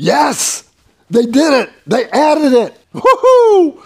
Yes! They did it! They added it! Woohoo!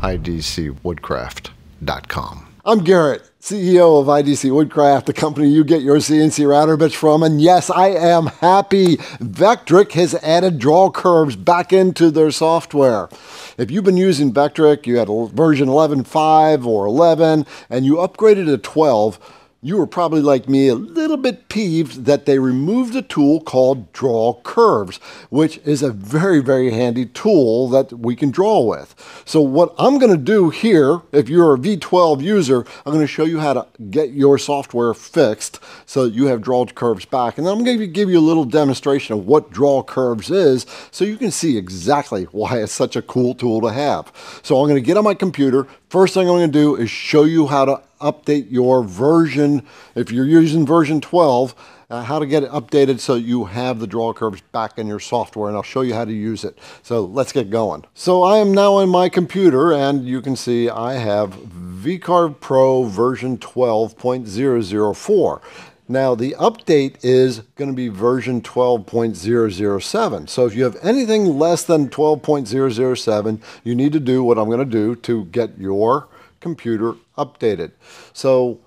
IDCWoodcraft.com. I'm Garrett, CEO of IDC Woodcraft, the company you get your CNC router bits from. And yes, I am happy. Vectric has added draw curves back into their software. If you've been using Vectric, you had version 11.5 or 11, and you upgraded to 12, you were probably like me a little bit peeved that they removed a tool called Draw Curves, which is a very, very handy tool that we can draw with. So what I'm going to do here, if you're a V12 user, I'm going to show you how to get your software fixed so that you have Draw Curves back. And then I'm going to give you a little demonstration of what Draw Curves is so you can see exactly why it's such a cool tool to have. So I'm going to get on my computer. First thing I'm going to do is show you how to update your version, if you're using version 12, uh, how to get it updated so you have the draw curves back in your software and I'll show you how to use it. So let's get going. So I am now on my computer and you can see I have VCarve Pro version 12.004. Now the update is going to be version 12.007. So if you have anything less than 12.007, you need to do what I'm going to do to get your computer updated. So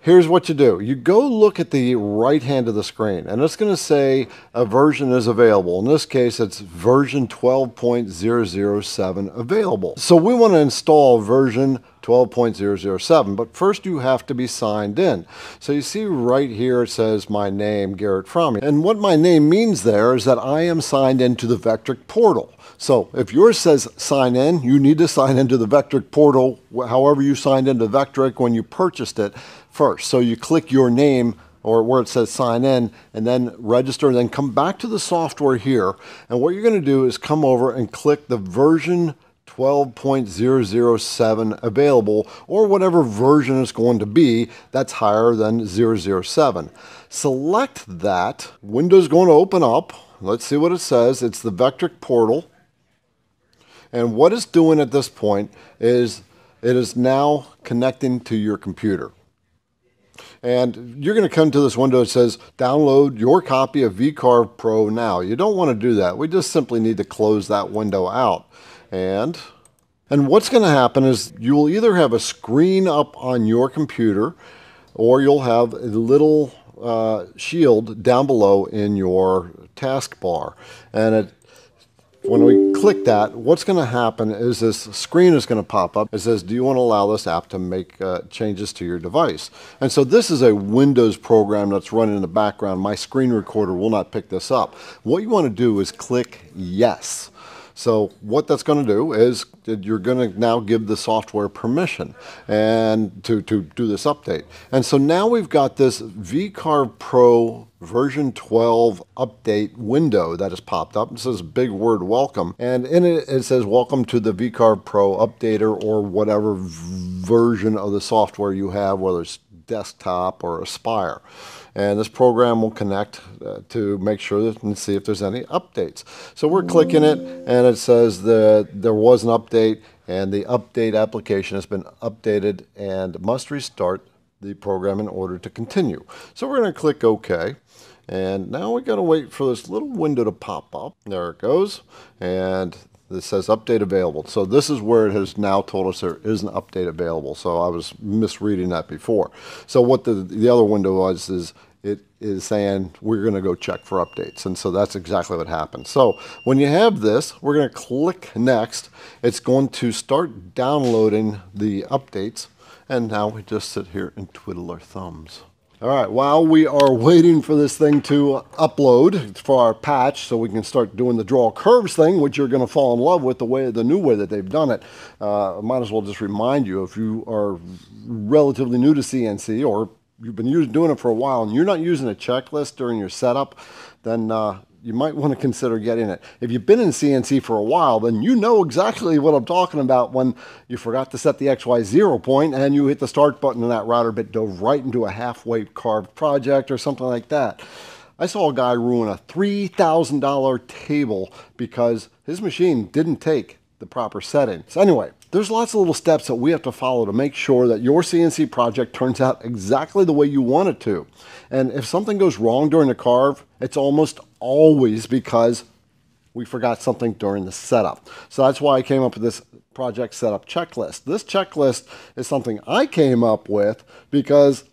here's what you do. You go look at the right hand of the screen and it's going to say a version is available. In this case, it's version 12.007 available. So we want to install version 12.007, but first you have to be signed in. So you see right here it says my name, Garrett Fromme. And what my name means there is that I am signed into the Vectric portal. So if yours says sign in, you need to sign into the Vectric portal, however you signed into Vectric when you purchased it first. So you click your name or where it says sign in and then register and then come back to the software here. And what you're going to do is come over and click the version 12.007 available or whatever version it's going to be that's higher than 007. Select that. Windows going to open up. Let's see what it says. It's the Vectric portal. And what it's doing at this point is it is now connecting to your computer. And you're going to come to this window that says download your copy of VCarve Pro now. You don't want to do that. We just simply need to close that window out. And and what's going to happen is you will either have a screen up on your computer or you'll have a little uh, shield down below in your taskbar. And it when we click that, what's going to happen is this screen is going to pop up. It says, do you want to allow this app to make uh, changes to your device? And so this is a Windows program that's running in the background. My screen recorder will not pick this up. What you want to do is click yes. So what that's going to do is you're going to now give the software permission and to, to do this update. And so now we've got this VCarve Pro version 12 update window that has popped up. It says big word welcome. And in it, it says welcome to the VCarve Pro updater or whatever version of the software you have, whether it's desktop or Aspire and this program will connect uh, to make sure that and see if there's any updates. So we're clicking it and it says that there was an update and the update application has been updated and must restart the program in order to continue. So we're going to click OK. And now we got to wait for this little window to pop up. There it goes. And this says update available. So this is where it has now told us there is an update available. So I was misreading that before. So what the, the other window was is it is saying we're going to go check for updates. And so that's exactly what happened. So when you have this, we're going to click next. It's going to start downloading the updates. And now we just sit here and twiddle our thumbs. All right, while we are waiting for this thing to upload for our patch so we can start doing the draw curves thing, which you're going to fall in love with the way, the new way that they've done it, uh, might as well just remind you if you are relatively new to CNC or you've been doing it for a while and you're not using a checklist during your setup, then uh, you might want to consider getting it. If you've been in CNC for a while, then you know exactly what I'm talking about when you forgot to set the XY zero point and you hit the start button and that router bit dove right into a halfway carved project or something like that. I saw a guy ruin a $3,000 table because his machine didn't take the proper settings. Anyway, there's lots of little steps that we have to follow to make sure that your CNC project turns out exactly the way you want it to. And if something goes wrong during the carve, it's almost always because we forgot something during the setup. So that's why I came up with this project setup checklist. This checklist is something I came up with because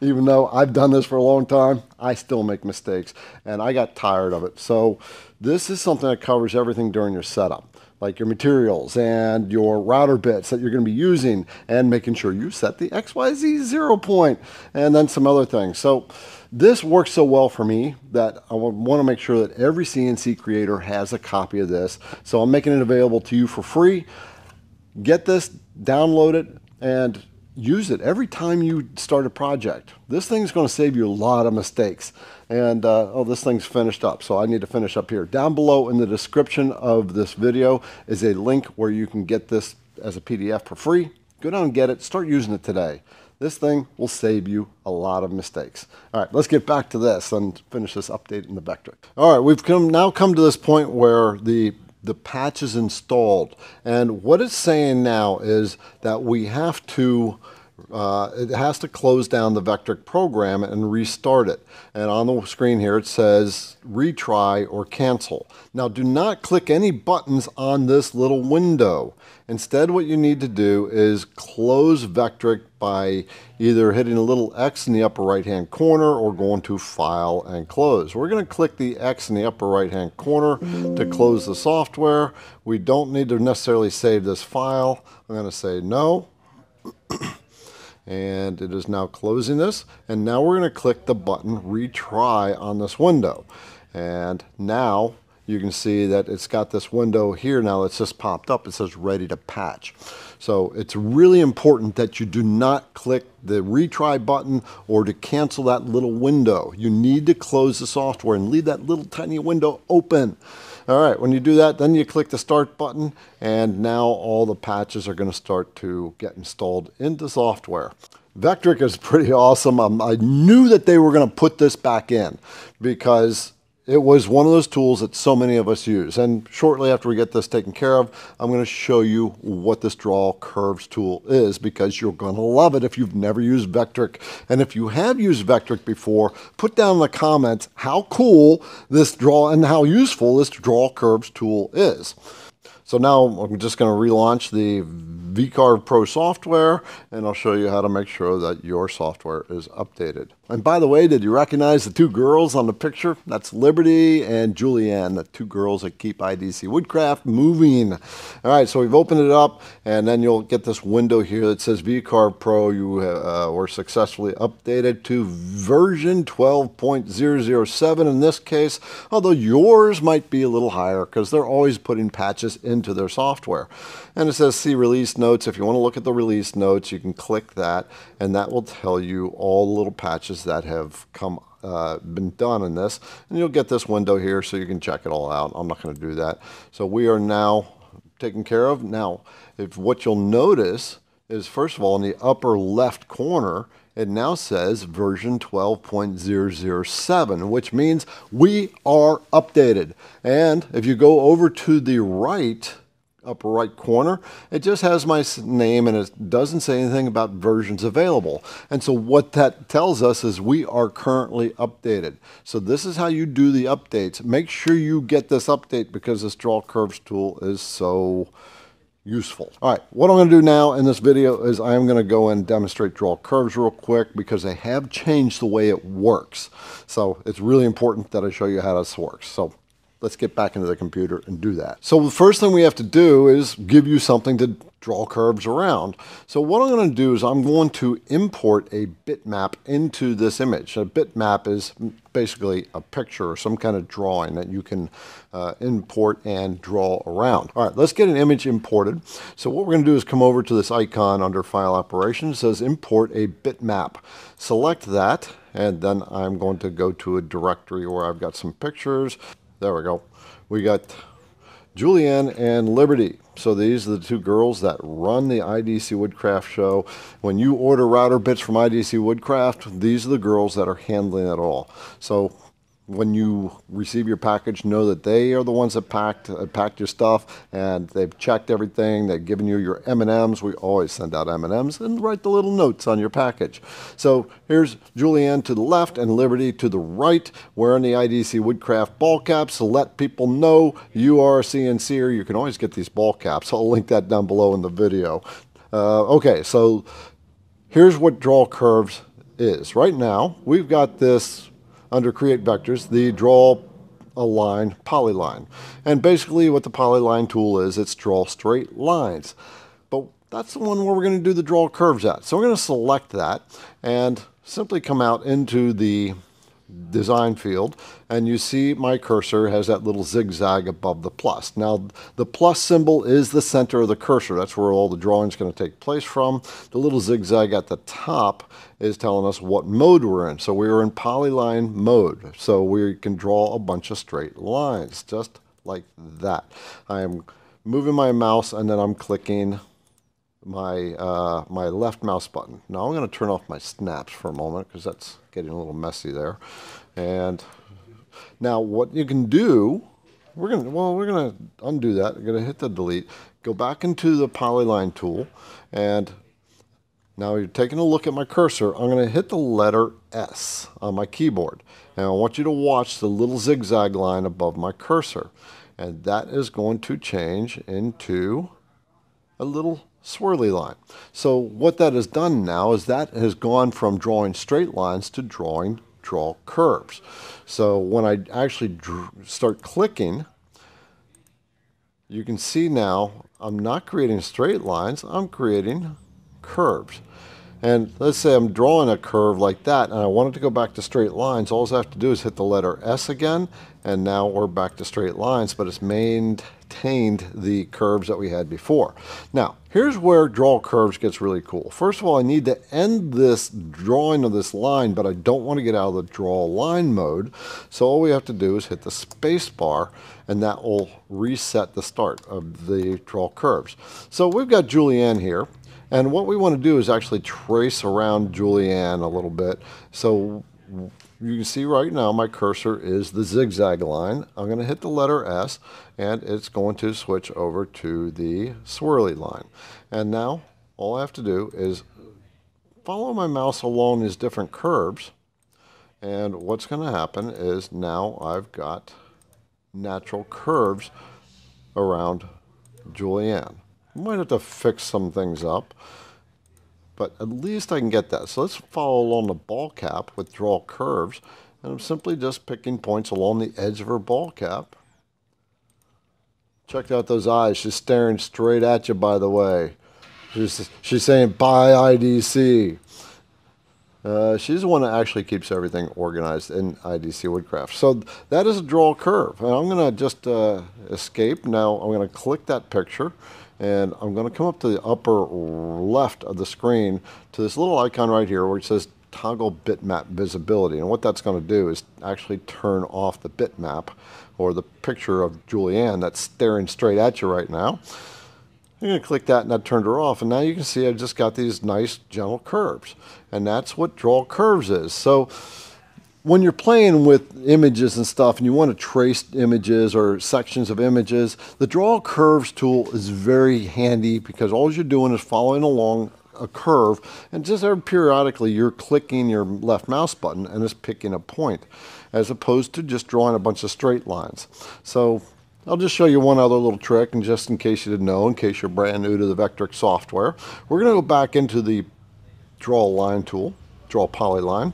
even though I've done this for a long time, I still make mistakes and I got tired of it. So this is something that covers everything during your setup like your materials and your router bits that you're going to be using and making sure you set the XYZ zero point and then some other things. So this works so well for me that I want to make sure that every CNC creator has a copy of this. So I'm making it available to you for free. Get this, download it, and use it every time you start a project. This thing's going to save you a lot of mistakes. And, uh, oh, this thing's finished up, so I need to finish up here. Down below in the description of this video is a link where you can get this as a PDF for free. Go down and get it. Start using it today. This thing will save you a lot of mistakes. All right, let's get back to this and finish this update in the Vectric. All right, we've come, now come to this point where the the patch is installed. And what it's saying now is that we have to uh, it has to close down the Vectric program and restart it. And on the screen here it says retry or cancel. Now do not click any buttons on this little window. Instead what you need to do is close Vectric by either hitting a little X in the upper right hand corner or going to File and Close. We're going to click the X in the upper right hand corner to close the software. We don't need to necessarily save this file. I'm going to say no. And it is now closing this. And now we're going to click the button retry on this window. And now you can see that it's got this window here. Now it's just popped up. It says ready to patch. So it's really important that you do not click the retry button or to cancel that little window. You need to close the software and leave that little tiny window open all right, when you do that, then you click the start button and now all the patches are going to start to get installed into software. Vectric is pretty awesome. Um, I knew that they were going to put this back in because it was one of those tools that so many of us use. And shortly after we get this taken care of, I'm going to show you what this draw curves tool is because you're going to love it if you've never used Vectric. And if you have used Vectric before, put down in the comments how cool this draw and how useful this draw curves tool is. So now I'm just going to relaunch the VCarve Pro software and I'll show you how to make sure that your software is updated. And by the way, did you recognize the two girls on the picture? That's Liberty and Julianne, the two girls that keep IDC Woodcraft moving. All right, so we've opened it up and then you'll get this window here that says VCarve Pro. You uh, were successfully updated to version 12.007 in this case, although yours might be a little higher because they're always putting patches into their software. And it says see release notes. If you want to look at the release notes, you can click that and that will tell you all the little patches that have come uh, been done in this. And you'll get this window here so you can check it all out. I'm not going to do that. So we are now taken care of. Now, if what you'll notice is first of all in the upper left corner, it now says version 12.007, which means we are updated. And if you go over to the right, upper right corner, it just has my name and it doesn't say anything about versions available. And so what that tells us is we are currently updated. So this is how you do the updates. Make sure you get this update because this draw curves tool is so useful. All right, what I'm going to do now in this video is I am going to go and demonstrate draw curves real quick because they have changed the way it works. So it's really important that I show you how this works. So let's get back into the computer and do that. So the first thing we have to do is give you something to draw curves around. So what I'm going to do is I'm going to import a bitmap into this image. A bitmap is basically a picture or some kind of drawing that you can uh, import and draw around. All right, let's get an image imported. So what we're going to do is come over to this icon under File Operations. It says Import a bitmap. Select that, and then I'm going to go to a directory where I've got some pictures. There we go. We got Julianne and Liberty. So these are the two girls that run the IDC Woodcraft show. When you order router bits from IDC Woodcraft, these are the girls that are handling it all. So when you receive your package, know that they are the ones that packed uh, packed your stuff, and they've checked everything. They've given you your M&Ms. We always send out M&Ms and write the little notes on your package. So here's Julianne to the left and Liberty to the right, wearing the IDC Woodcraft ball caps to let people know you are a CNCer. You can always get these ball caps. I'll link that down below in the video. Uh, okay, so here's what draw curves is. Right now, we've got this under create vectors, the draw a line polyline. And basically what the polyline tool is, it's draw straight lines. But that's the one where we're going to do the draw curves at. So we're going to select that and simply come out into the design field and you see my cursor has that little zigzag above the plus. Now the plus symbol is the center of the cursor. That's where all the drawing is going to take place from. The little zigzag at the top is telling us what mode we're in. So we're in polyline mode. So we can draw a bunch of straight lines just like that. I am moving my mouse and then I'm clicking my uh, my left mouse button. Now I'm going to turn off my snaps for a moment because that's getting a little messy there. And now what you can do, we're going to, well, we're going to undo that. We're going to hit the delete, go back into the polyline tool, and now you're taking a look at my cursor. I'm going to hit the letter S on my keyboard. And I want you to watch the little zigzag line above my cursor. And that is going to change into a little swirly line. So what that has done now is that has gone from drawing straight lines to drawing draw curves. So when I actually start clicking, you can see now I'm not creating straight lines, I'm creating curves. And let's say I'm drawing a curve like that and I want it to go back to straight lines. All I have to do is hit the letter S again and now we're back to straight lines, but it's maintained the curves that we had before. Now, here's where draw curves gets really cool. First of all, I need to end this drawing of this line, but I don't want to get out of the draw line mode. So all we have to do is hit the space bar and that will reset the start of the draw curves. So we've got Julianne here and what we want to do is actually trace around Julianne a little bit. So you can see right now my cursor is the zigzag line. I'm going to hit the letter S and it's going to switch over to the swirly line. And now all I have to do is follow my mouse along these different curves. And what's going to happen is now I've got natural curves around Julianne. I Might have to fix some things up, but at least I can get that. So let's follow along the ball cap with draw curves, and I'm simply just picking points along the edge of her ball cap. Check out those eyes. She's staring straight at you, by the way. She's, she's saying, bye IDC. Uh, she's the one that actually keeps everything organized in IDC Woodcraft. So that is a draw curve. And I'm going to just uh, escape. Now I'm going to click that picture and I'm going to come up to the upper left of the screen to this little icon right here where it says toggle bitmap visibility. And what that's going to do is actually turn off the bitmap or the picture of Julianne that's staring straight at you right now. I'm going to click that and that turned her off. And now you can see I've just got these nice gentle curves. And that's what draw curves is. So when you're playing with images and stuff and you want to trace images or sections of images, the Draw Curves tool is very handy because all you're doing is following along a curve and just periodically you're clicking your left mouse button and it's picking a point as opposed to just drawing a bunch of straight lines. So I'll just show you one other little trick and just in case you didn't know, in case you're brand new to the Vectric software, we're going to go back into the Draw Line tool, Draw Polyline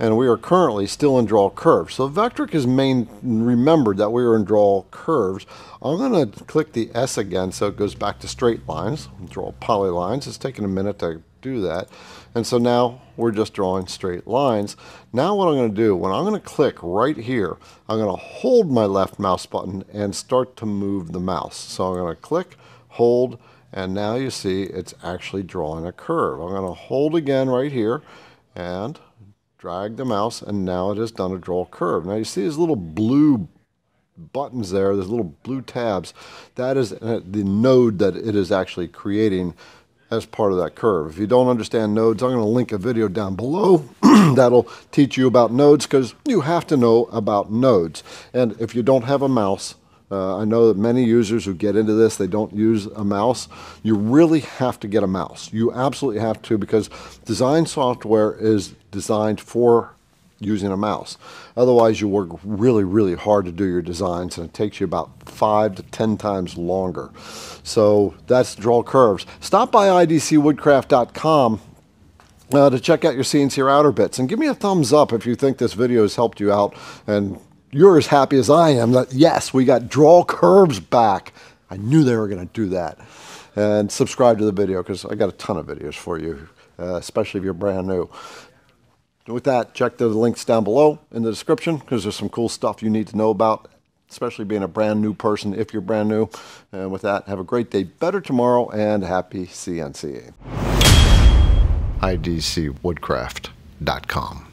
and we are currently still in draw curves. So Vectric has main remembered that we are in draw curves. I'm going to click the S again so it goes back to straight lines, draw polylines. It's taking a minute to do that. And so now we're just drawing straight lines. Now what I'm going to do, when I'm going to click right here, I'm going to hold my left mouse button and start to move the mouse. So I'm going to click, hold, and now you see it's actually drawing a curve. I'm going to hold again right here and drag the mouse, and now it has done a draw curve. Now you see these little blue buttons there, there's little blue tabs. That is uh, the node that it is actually creating as part of that curve. If you don't understand nodes, I'm going to link a video down below that'll teach you about nodes because you have to know about nodes. And if you don't have a mouse, uh, I know that many users who get into this, they don't use a mouse. You really have to get a mouse. You absolutely have to because design software is designed for using a mouse. Otherwise, you work really, really hard to do your designs and it takes you about five to 10 times longer. So that's draw curves. Stop by idcwoodcraft.com uh, to check out your CNC router bits and give me a thumbs up if you think this video has helped you out and you're as happy as I am that yes, we got draw curves back. I knew they were going to do that. And subscribe to the video because I got a ton of videos for you, uh, especially if you're brand new. With that, check the links down below in the description because there's some cool stuff you need to know about, especially being a brand new person if you're brand new. And with that, have a great day, better tomorrow, and happy CNCing. IDCwoodcraft.com.